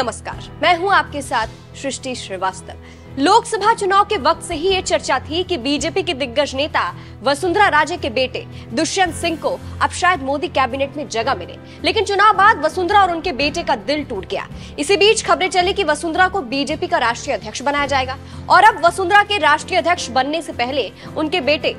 नमस्कार, मैं हूँ आपके साथ सृष्टि श्रीवास्तव। लोकसभा चुनाव के वक्त से ही ये चर्चा थी कि बीजेपी के दिग्गज नेता वसुंधरा राजे के बेटे दुष्यंत सिंह को अब शायद मोदी कैबिनेट में जगह मिले। लेकिन चुनाव बाद वसुंधरा और उनके बेटे का दिल टूट गया। इसी बीच खबरें चली कि वसुंधरा को बीजेपी का राष्ट्रीय अध्यक्ष बनाया जाएगा। और अब वसुंधरा के राष्ट्रीय अध्यक्ष बनने से पहले उनके बेटे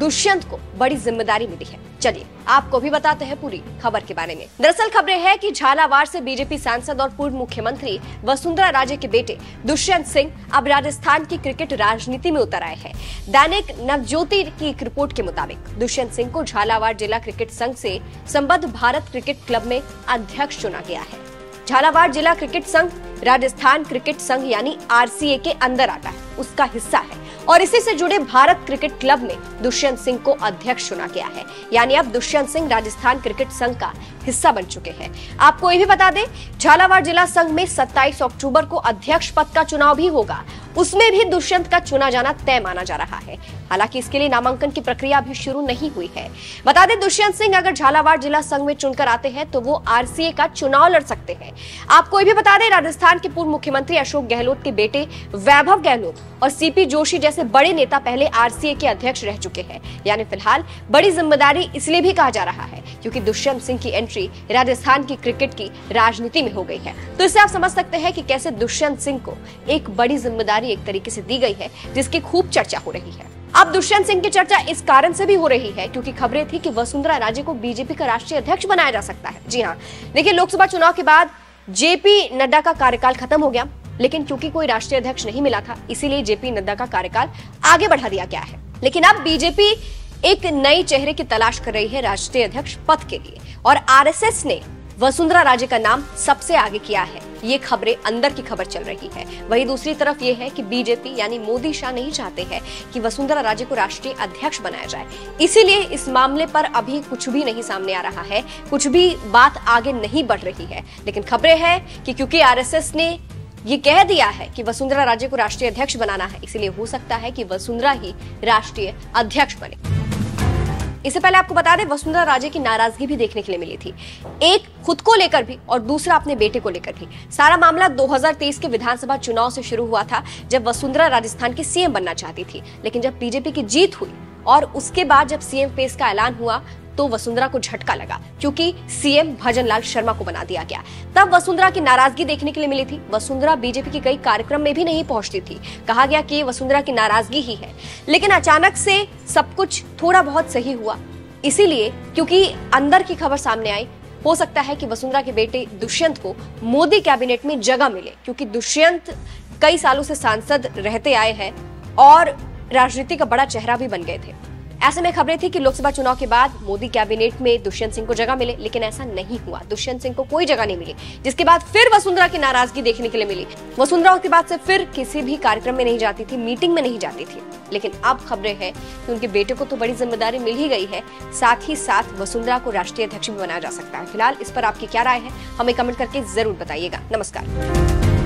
दुष्यंत को बड़ी ज़िम्मेदारी मिली है। चलिए, आपको भी बताते हैं पूरी खबर के बारे में। दरअसल खबरें हैं कि झालावाड़ से बीजेपी सांसद और पूर्व मुख्यमंत्री वसुंधरा राजे के बेटे दुष्यंत सिंह अब राजस्थान की क्रिकेट राजनीति में उतर आए हैं। दैनिक नवज्योति की एक रिपोर्ट के मुताबिक दुष्यंत सिंह को झालावाड़ जिला क्रिकेट संघ से संबद्ध भारत क्रिकेट क्लब में अध्यक्ष चुना गया है। झालावाड़ जिला क्रिकेट संघ, राजस्थान क्रिकेट संघ यानी आरसीए के अंदर आता है। उसका हिस्सा है। और इसी से जुड़े भारत क्रिकेट क्लब में दुष्यंत सिंह को अध्यक्ष चुना गया है। यानी अब दुष्यंत सिंह राजस्थान क्रिकेट संघ का हिस्सा बन चुके हैं। आपको ये भी बता दें, झालावाड़ जिला संघ में 27 अक्टूबर को अध्यक्ष पद का चुनाव भी होगा उसमें भी दुष्यंत का चुना जाना तय माना जा रहा है। हालाँकि इसके लिए नामांकन की प्रक्रिया अभी शुरू नहीं हुई है। बता दें, दुष्यंत सिंह अगर झालावाड़ जिला संघ में चुनकर आते हैं तो वो आरसीए का चुनाव लड़ सकते हैं। आपको भी बता दें, राजस्थान के पूर्व मुख्यमंत्री अशोक गहलोत के बेटे वैभव गहलोत और सीपी जोशी जैसे बड़े नेता पहले आरसीए के अध्यक्ष रह चुके हैं। यानी फ़िलहाल बड़ी ज़िम्मेदारी इसलिए भी कहा जा रहा है, क्योंकि दुष्यंत सिंह की एंट्री राजस्थान की क्रिकेट की राजनीति में हो गई है। तो इससे आप समझ सकते हैं कि कैसे दुष्यंत सिंह को एक बड़ी ज़िम्मेदारी एक तरीके से दी गई है, जिसकी खूब चर्चा हो रही है। अब दुष्यंत सिंह की चर्चा इस कारण से भी हो रही है, क्योंकि खबरें थी कि वसुंधरा राजे को बीजेपी का राष्ट्रीय अध्यक्ष बनाया जा सकता है। जी हाँ देखिए, लोकसभा चुनाव के बाद जेपी नड्डा का कार्यकाल खत्म हो गया, लेकिन क्योंकि कोई राष्ट्रीय अध्यक्ष नहीं मिला था, इसीलिए जेपी नड्डा का कार्यकाल आगे बढ़ा दिया गया है। लेकिन अब बीजेपी एक नई चेहरे की तलाश कर रही है राष्ट्रीय अध्यक्ष पद के लिए, और आरएसएस ने वसुंधरा राजे का नाम सबसे आगे किया है। ये खबरें अंदर की खबर चल रही है। वही दूसरी तरफ़ ये है कि बीजेपी यानी मोदी शाह नहीं चाहते हैं कि वसुंधरा राजे को राष्ट्रीय अध्यक्ष बनाया जाए। इसीलिए इस मामले पर अभी कुछ भी नहीं सामने आ रहा है। कुछ भी बात आगे नहीं बढ़ रही है। लेकिन खबरें हैं कि क्योंकि आरएसएस ने ये कह दिया है कि वसुंधरा राजे को राष्ट्रीय अध्यक्ष बनाना है, इसीलिए हो सकता है कि वसुंधरा ही राष्ट्रीय अध्यक्ष बने। इससे पहले आपको बता दें, वसुंधरा राजे की नाराज़गी भी देखने के लिए मिली थी। एक खुद को लेकर भी और दूसरा अपने बेटे को लेकर भी। सारा मामला 2023 के विधानसभा चुनाव से शुरू हुआ था, जब वसुंधरा राजस्थान की सीएम बनना चाहती थी। लेकिन जब बीजेपी की जीत हुई और उसके बाद जब सीएम फेस का ऐलान हुआ तो वसुंधरा को झटका लगा, क्योंकि सीएम भजन लाल शर्मा को बना दिया गया। तब वसुंधरा की नाराज़गी देखने के लिए मिली थी। वसुंधरा बीजेपी के कई कार्यक्रम में भी नहीं पहुँचती थी। कहा गया कि वसुंधरा की नाराज़गी ही है। लेकिन अचानक से सब कुछ थोड़ा बहुत सही हुआ। इसीलिए, क्योंकि अंदर की खबर सामने आई, हो सकता है कि वसुंधरा के बेटे दुष्यंत को मोदी कैबिनेट में जगह मिले, क्योंकि दुष्यंत कई सालों से सांसद रहते आए हैं और राजनीति का बड़ा चेहरा भी बन गए थे। ऐसे में खबरें थी कि लोकसभा चुनाव के बाद मोदी कैबिनेट में दुष्यंत सिंह को जगह मिले, लेकिन ऐसा नहीं हुआ। दुष्यंत सिंह को कोई जगह नहीं मिली, जिसके बाद फिर वसुंधरा की नाराज़गी देखने के लिए मिली। वसुंधरा उसके बाद से फिर किसी भी कार्यक्रम में नहीं जाती थी, मीटिंग में नहीं जाती थी। लेकिन अब खबरें हैं कि उनके बेटे को तो बड़ी ज़िम्मेदारी मिल ही गई है, साथ ही साथ वसुंधरा को राष्ट्रीय अध्यक्ष भी बनाया जा सकता है। फ़िलहाल इस पर आपकी क्या राय है, हमें कमेंट करके ज़रूर बताइएगा। नमस्कार।